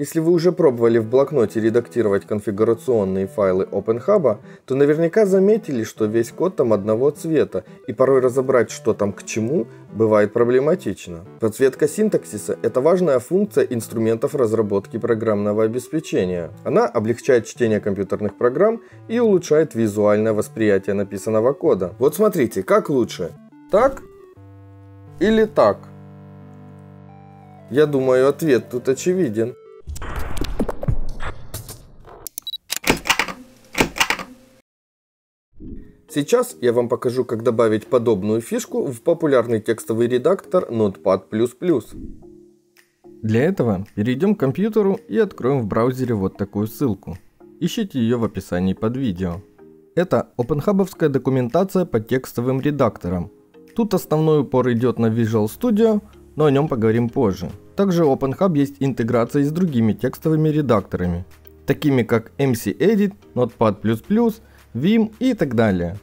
Если вы уже пробовали в блокноте редактировать конфигурационные файлы OpenHub, то наверняка заметили, что весь код там одного цвета, и порой разобрать, что там к чему, бывает проблематично. Подсветка синтаксиса – это важная функция инструментов разработки программного обеспечения. Она облегчает чтение компьютерных программ и улучшает визуальное восприятие написанного кода. Вот смотрите, как лучше? Так или так? Я думаю, ответ тут очевиден. Сейчас я вам покажу, как добавить подобную фишку в популярный текстовый редактор Notepad++. Для этого перейдем к компьютеру и откроем в браузере вот такую ссылку. Ищите ее в описании под видео. Это OpenHub'овская документация по текстовым редакторам. Тут основной упор идет на Visual Studio, но о нем поговорим позже. Также у OpenHub есть интеграция с другими текстовыми редакторами, такими как MC-Edit, Notepad++, Vim и так далее.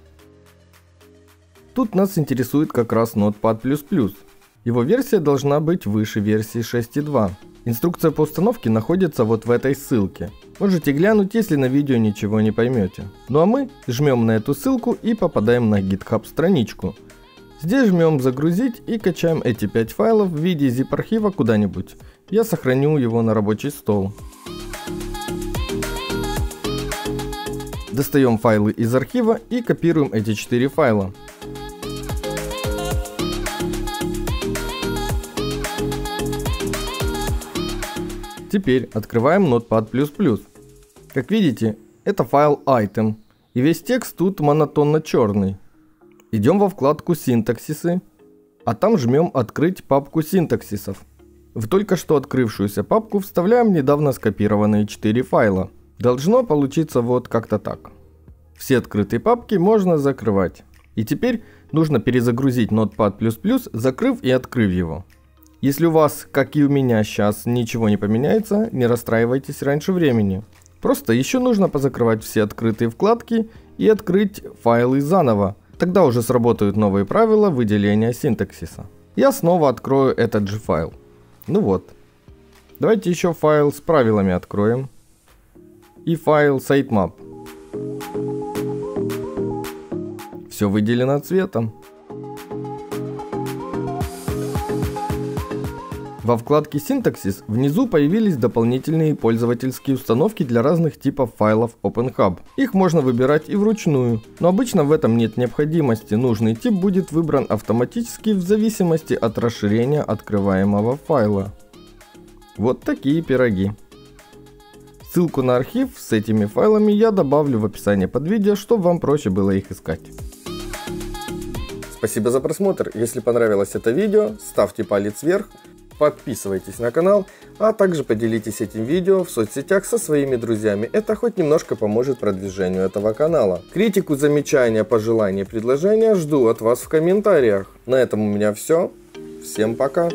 Тут нас интересует как раз Notepad++. Его версия должна быть выше версии 6.2. Инструкция по установке находится вот в этой ссылке. Можете глянуть, если на видео ничего не поймете. Ну а мы жмем на эту ссылку и попадаем на GitHub страничку. Здесь жмем загрузить и качаем эти 5 файлов в виде zip архива куда-нибудь. Я сохраню его на рабочий стол. Достаем файлы из архива и копируем эти 4 файла. Теперь открываем Notepad++. Как видите, это файл item, и весь текст тут монотонно черный. Идем во вкладку синтаксисы, а там жмем открыть папку синтаксисов. В только что открывшуюся папку вставляем недавно скопированные 4 файла. Должно получиться вот как-то так. Все открытые папки можно закрывать. И теперь нужно перезагрузить Notepad++, закрыв и открыв его. Если у вас, как и у меня сейчас, ничего не поменяется, не расстраивайтесь раньше времени. Просто еще нужно позакрывать все открытые вкладки и открыть файлы заново. Тогда уже сработают новые правила выделения синтаксиса. Я снова открою этот же файл. Ну вот. Давайте еще файл с правилами откроем. И файл sitemap. Все выделено цветом. Во вкладке «Синтаксис» внизу появились дополнительные пользовательские установки для разных типов файлов OpenHub. Их можно выбирать и вручную, но обычно в этом нет необходимости, нужный тип будет выбран автоматически в зависимости от расширения открываемого файла. Вот такие пироги. Ссылку на архив с этими файлами я добавлю в описание под видео, чтобы вам проще было их искать. Спасибо за просмотр. Если понравилось это видео, ставьте палец вверх, подписывайтесь на канал, а также поделитесь этим видео в соцсетях со своими друзьями. Это хоть немножко поможет продвижению этого канала. Критику, замечания, пожелания, предложения жду от вас в комментариях. На этом у меня все. Всем пока.